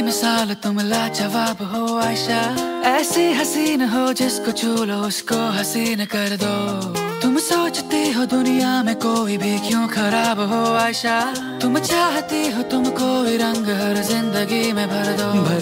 मिसाल तुम लाजवाब हो आयशा। ऐसी हसीन हो जिसको चूलो उसको हसीन कर दो। सोचती हो दुनिया में कोई भी क्यों खराब हो आयशा तुम चाहती हो तुम कोई रंग हर ज़िंदगी में भर दो। भर